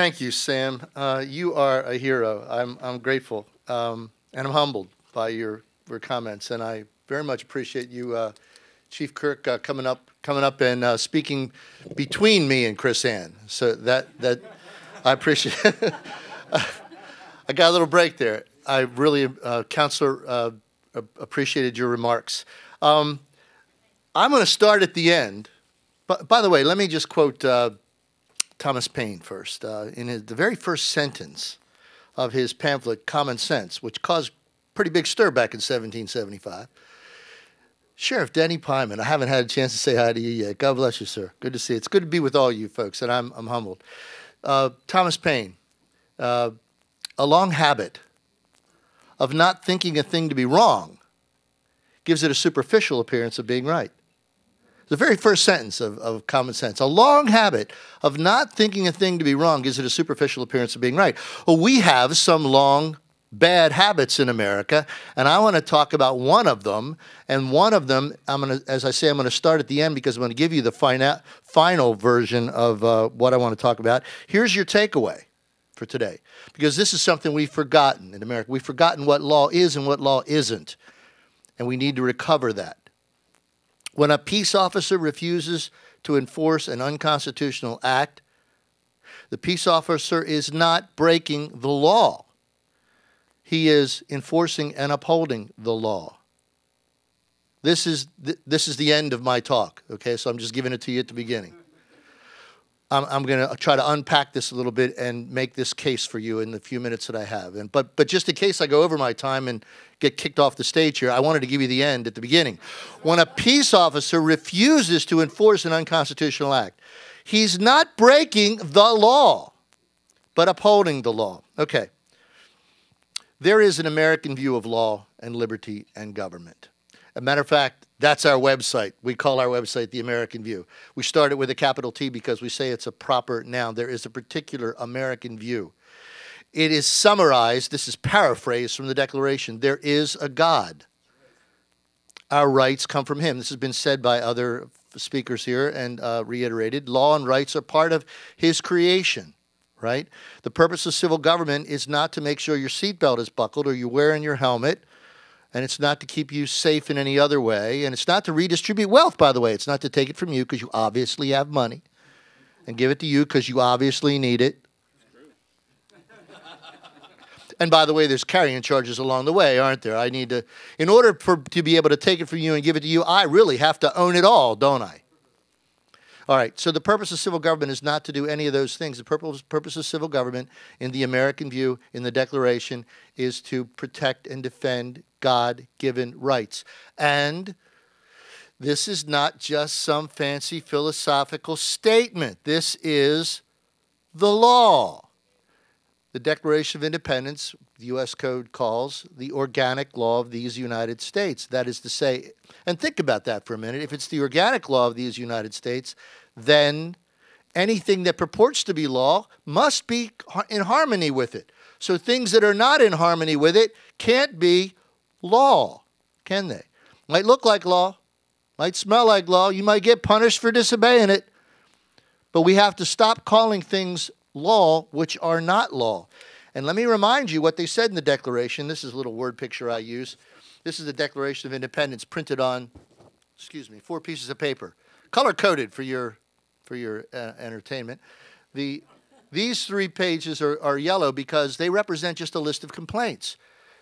Thank you, Sam. Uh, you are a hero. I'm, I'm grateful um, and I'm humbled by your, your comments, and I very much appreciate you, uh, Chief Kirk, uh, coming up coming up and uh, speaking between me and KrisAnne. So that that I appreciate. I got a little break there. I really, uh, Counselor, uh, appreciated your remarks. Um, I'm going to start at the end. But by the way, let me just quote Thomas Paine first. Uh, in his, the very first sentence of his pamphlet, Common Sense, which caused pretty big stir back in 1775. Sheriff Denny Peyman, I haven't had a chance to say hi to you yet. God bless you, sir. Good to see you. It's good to be with all you folks, and I'm, I'm humbled. Uh, Thomas Paine, uh, a long habit of not thinking a thing to be wrong gives it a superficial appearance of being right. The very first sentence of, of common sense. A long habit of not thinking a thing to be wrong gives it a superficial appearance of being right. Well, we have some long bad habits in America, and I want to talk about one of them. And one of them, I'm going to, as I say, I'm going to start at the end because I'm going to give you the final, final version of uh, what I want to talk about. Here's your takeaway for today, because this is something we've forgotten in America. We've forgotten what law is and what law isn't, and we need to recover that. When a peace officer refuses to enforce an unconstitutional act, the peace officer is not breaking the law. He is enforcing and upholding the law. This is, th- this is the end of my talk, okay? So I'm just giving it to you at the beginning. I'm, I'm going to try to unpack this a little bit and make this case for you in the few minutes that I have. And, but, but just in case I go over my time and get kicked off the stage here, I wanted to give you the end at the beginning. When a peace officer refuses to enforce an unconstitutional act, he's not breaking the law, but upholding the law. Okay. There is an American view of law and liberty and government. As a matter of fact, that's our website. We call our website the American View. We start it with a capital T because we say it's a proper noun. There is a particular American view. It is summarized, this is paraphrased from the Declaration there is a God. Our rights come from Him. This has been said by other speakers here and uh, reiterated. Law and rights are part of His creation right? The purpose of civil government is not to make sure your seatbelt is buckled or you're wearing your helmet and it's not to keep you safe in any other way, and it's not to redistribute wealth, by the way. It's not to take it from you because you obviously have money and give it to you because you obviously need it. and by the way, there's carrying charges along the way, aren't there? I need to, in order for to be able to take it from you and give it to you, I really have to own it all, don't I? All right, so the purpose of civil government is not to do any of those things. The purpose, purpose of civil government, in the American view, in the Declaration, is to protect and defend God given rights. And this is not just some fancy philosophical statement, this is the law. The Declaration of Independence, the U.S. Code calls the organic law of these United States. That is to say, and think about that for a minute. If it's the organic law of these United States, then anything that purports to be law must be in harmony with it. So things that are not in harmony with it can't be law, can they? Might look like law, might smell like law, you might get punished for disobeying it. But we have to stop calling things law which are not law. And let me remind you what they said in the Declaration. This is a little word picture I use. This is the Declaration of Independence printed on, excuse me, four pieces of paper, color coded for your for your uh, entertainment. The, these three pages are, are yellow because they represent just a list of complaints.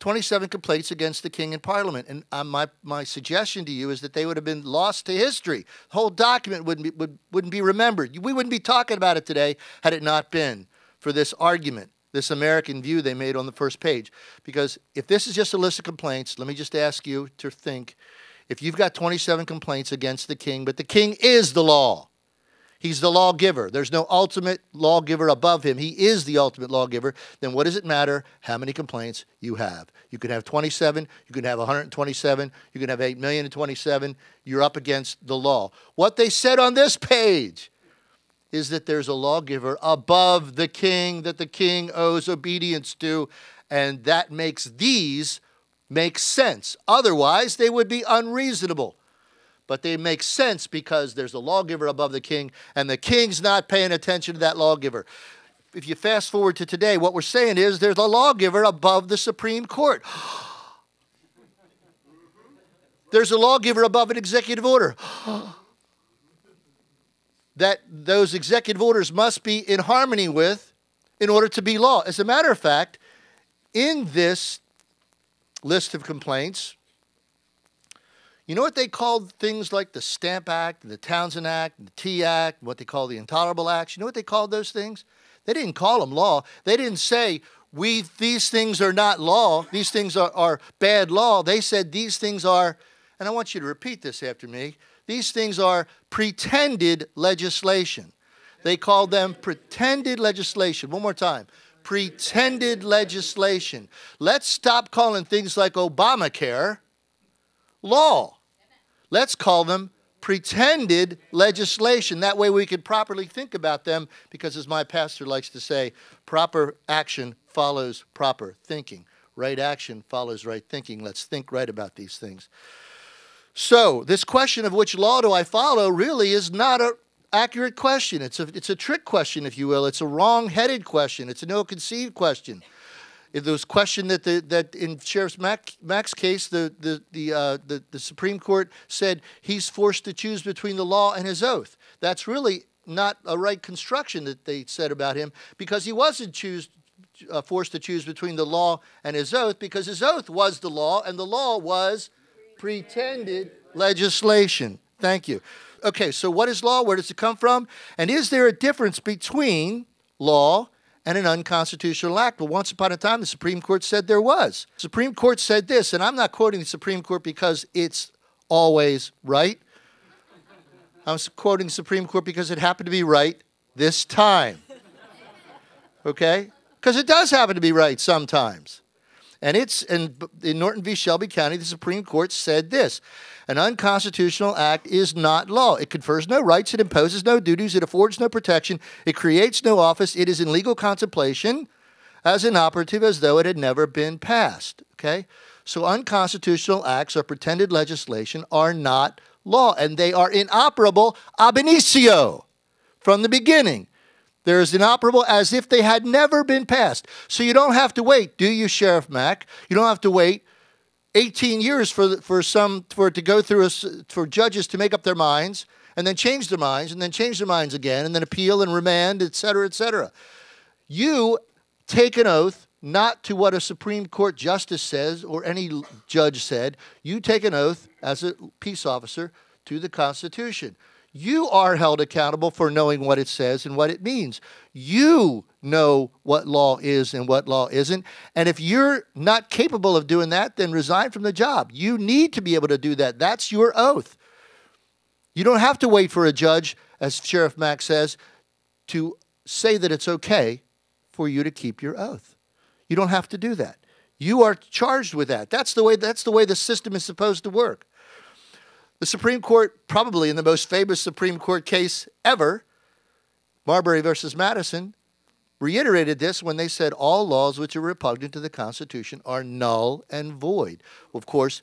27 complaints against the king and parliament. And uh, my, my suggestion to you is that they would have been lost to history. The whole document wouldn't be, would, wouldn't be remembered. We wouldn't be talking about it today had it not been for this argument, this American view they made on the first page. Because if this is just a list of complaints, let me just ask you to think if you've got 27 complaints against the king, but the king is the law, He's the lawgiver. There's no ultimate lawgiver above him. He is the ultimate lawgiver. Then what does it matter how many complaints you have? You can have 27, you can have 127, you can have 8 million and 27. You're up against the law. What they said on this page is that there's a lawgiver above the king that the king owes obedience to, and that makes these make sense. Otherwise, they would be unreasonable but they make sense because there's a lawgiver above the king, and the king's not paying attention to that lawgiver. if you fast forward to today, what we're saying is there's a lawgiver above the Supreme Court. there's a lawgiver above an executive order. that those executive orders must be in harmony with in order to be law. As a matter of fact, in this list of complaints, you know what they called things like the Stamp Act, the Townshend Act, the Tea Act, what they call the Intolerable Acts? You know what they called those things? They didn't call them law. They didn't say, we, these things are not law, these things are, are bad law. They said these things are, and I want you to repeat this after me, these things are pretended legislation. They called them pretended legislation. One more time pretended legislation. Let's stop calling things like Obamacare law. Let's call them pretended legislation. That way we can properly think about them because, as my pastor likes to say, proper action follows proper thinking. Right action follows right thinking. Let's think right about these things. So, this question of which law do I follow really is not a accurate question. It's a, it's a trick question, if you will. It's a wrong headed question. It's an ill conceived question. There was question that the, that in Sheriff Mack, Mack's case, the the the, uh, the the Supreme Court said he's forced to choose between the law and his oath. That's really not a right construction that they said about him because he wasn't choose, uh, forced to choose between the law and his oath because his oath was the law and the law was pretended legislation. Thank you okay, so what is law? Where does it come from? And is there a difference between law and an unconstitutional act? Well, once upon a time, the Supreme Court said there was. Supreme Court said this, and I'm not quoting the Supreme Court because it's always right. I'm quoting the Supreme Court because it happened to be right this time. Okay? Because it does happen to be right sometimes. And it's in, in Norton v. Shelby County, the Supreme Court said this An unconstitutional act is not law. It confers no rights, it imposes no duties, it affords no protection, it creates no office, it is in legal contemplation as inoperative as though it had never been passed. Okay? So unconstitutional acts or pretended legislation are not law, and they are inoperable ab initio from the beginning. They're as inoperable as if they had never been passed. So you don't have to wait, do you, Sheriff Mack? You don't have to wait 18 years for, for some for it to go through a, for judges to make up their minds and then change their minds and then change their minds again and then appeal and remand, et cetera, et cetera. You take an oath not to what a Supreme Court justice says or any judge said. You take an oath as a peace officer to the Constitution. You are held accountable for knowing what it says and what it means. You know what law is and what law isn't. And if you're not capable of doing that, then resign from the job. You need to be able to do that. That's your oath. You don't have to wait for a judge, as Sheriff Mack says, to say that it's okay for you to keep your oath. You don't have to do that. You are charged with that. That's the way that's the way the system is supposed to work. The Supreme Court, probably in the most famous Supreme Court case ever, Marbury versus Madison, reiterated this when they said all laws which are repugnant to the Constitution are null and void. Of course,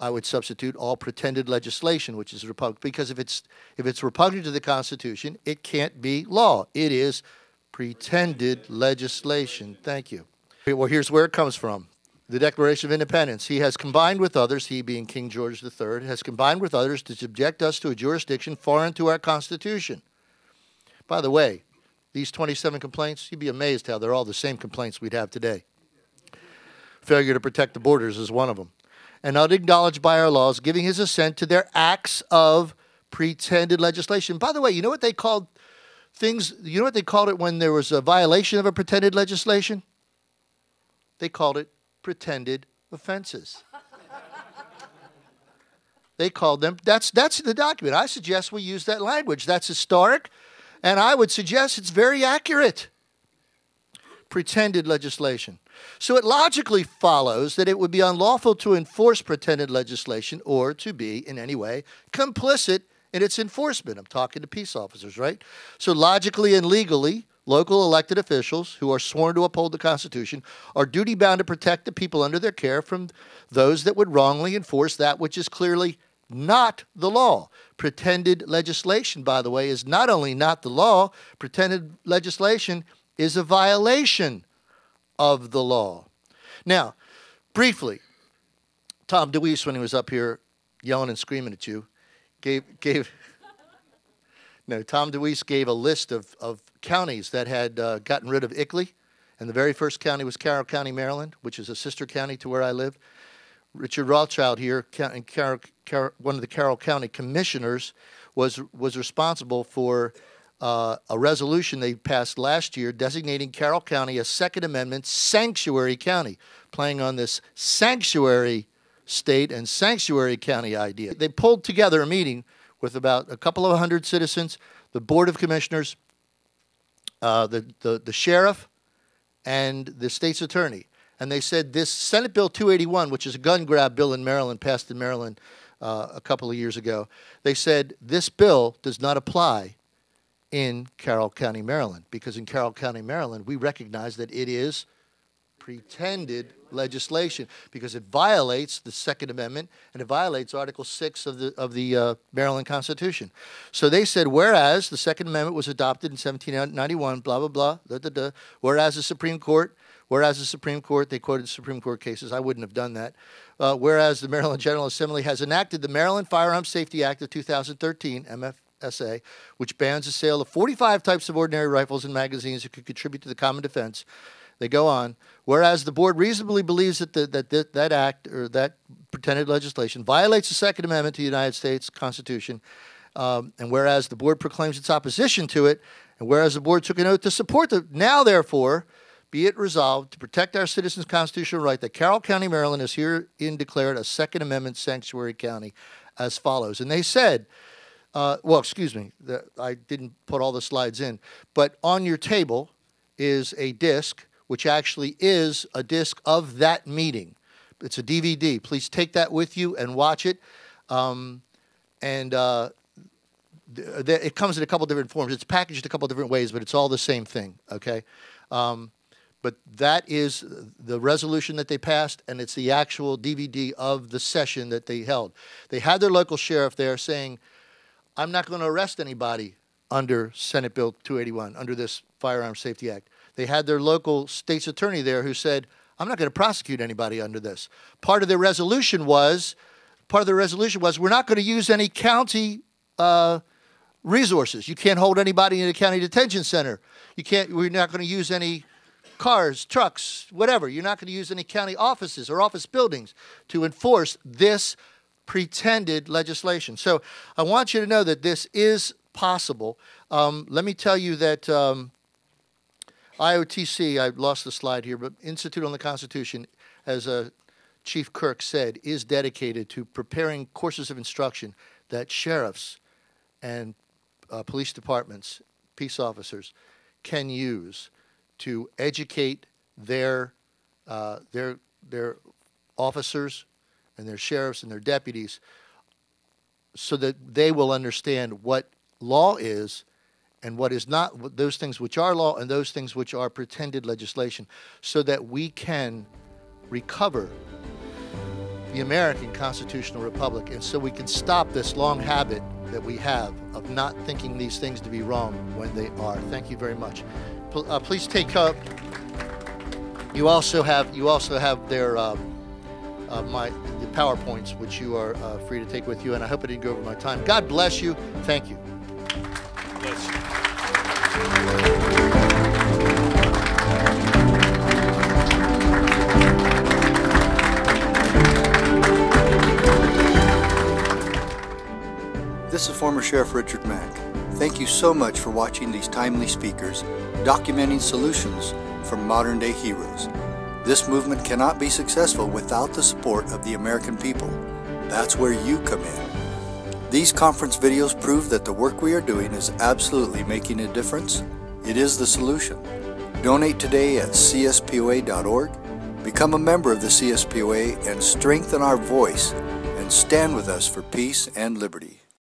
I would substitute all pretended legislation, which is repugnant, because if it's if it's repugnant to the Constitution, it can't be law. It is pretended legislation. Thank you. Well, here's where it comes from the Declaration of Independence. He has combined with others, he being King George III, has combined with others to subject us to a jurisdiction foreign to our Constitution. By the way, these 27 complaints, you'd be amazed how they're all the same complaints we'd have today. Failure to protect the borders is one of them. And unacknowledged by our laws, giving his assent to their acts of pretended legislation. By the way, you know what they called things, you know what they called it when there was a violation of a pretended legislation? They called it pretended offenses. they called them, that's, that's the document. I suggest we use that language. That's historic, and I would suggest it's very accurate. Pretended legislation. So it logically follows that it would be unlawful to enforce pretended legislation or to be, in any way, complicit in its enforcement. I'm talking to peace officers, right? So logically and legally, local elected officials who are sworn to uphold the Constitution are duty bound to protect the people under their care from those that would wrongly enforce that which is clearly not the law. Pretended legislation, by the way, is not only not the law, pretended legislation is a violation of the law. Now, briefly, Tom DeWeese, when he was up here yelling and screaming at you, gave gave no Tom DeWeese gave a list of, of counties that had uh, gotten rid of ICLEI, and the very first county was Carroll County, Maryland, which is a sister county to where I live. Richard Rothschild here, one of the Carroll County commissioners, was was responsible for uh, a resolution they passed last year designating Carroll County a Second Amendment sanctuary county, playing on this sanctuary state and sanctuary county idea. They pulled together a meeting with about a couple of hundred citizens, the Board of Commissioners, uh, the, the, the sheriff, and the state's attorney. And they said this Senate Bill 281, which is a gun grab bill in Maryland, passed in Maryland uh, a couple of years ago, they said this bill does not apply in Carroll County, Maryland, because in Carroll County, Maryland, we recognize that it is pretended legislation because it violates the Second Amendment and it violates Article 6 of the, of the uh, Maryland Constitution. So they said, whereas the Second Amendment was adopted in 1791, blah, blah, blah, da, da, da, whereas the Supreme Court, whereas the Supreme Court, they quoted Supreme Court cases, I wouldn't have done that, uh, whereas the Maryland General Assembly has enacted the Maryland Firearms Safety Act of 2013, MF, SA, which bans the sale of 45 types of ordinary rifles and magazines that could contribute to the common defense. They go on. Whereas the board reasonably believes that the, that, that act or that pretended legislation violates the Second Amendment to the United States Constitution, um, and whereas the board proclaims its opposition to it, and whereas the board took an oath to support the now therefore be it resolved to protect our citizens' constitutional right that Carroll County, Maryland is herein declared a Second Amendment sanctuary county as follows. And they said uh, well, excuse me, the, I didn't put all the slides in, but on your table is a disc, which actually is a disc of that meeting. It's a DVD. Please take that with you and watch it. Um, and uh, it comes in a couple different forms. It's packaged a couple different ways, but it's all the same thing, okay? Um, but that is the resolution that they passed, and it's the actual DVD of the session that they held. They had their local sheriff there saying, I'm not going to arrest anybody under Senate Bill 281, under this Firearm Safety Act. They had their local state's attorney there who said, I'm not going to prosecute anybody under this. Part of their resolution was, part of the resolution was, we're not going to use any county uh, resources. You can't hold anybody in a county detention center. You can't. We're not going to use any cars, trucks, whatever. You're not going to use any county offices or office buildings to enforce this pretended legislation. So I want you to know that this is possible. Um, let me tell you that um, IOTC, I lost the slide here, but Institute on the Constitution, as uh, Chief Kirk said, is dedicated to preparing courses of instruction that sheriffs and uh, police departments, peace officers, can use to educate their uh, their their officers and their sheriffs and their deputies so that they will understand what law is and what is not, those things which are law and those things which are pretended legislation, so that we can recover the American constitutional republic and so we can stop this long habit that we have of not thinking these things to be wrong when they are. Thank you very much. Uh, please take up. You also have you also have their uh, uh, my the PowerPoints, which you are uh, free to take with you. And I hope I didn't go over my time. God bless you. Thank you. This is former Sheriff Richard Mack. Thank you so much for watching these timely speakers documenting solutions from modern day heroes. This movement cannot be successful without the support of the American people. That's where you come in. These conference videos prove that the work we are doing is absolutely making a difference. It is the solution. Donate today at cspoa.org, become a member of the CSPOA, and strengthen our voice and stand with us for peace and liberty.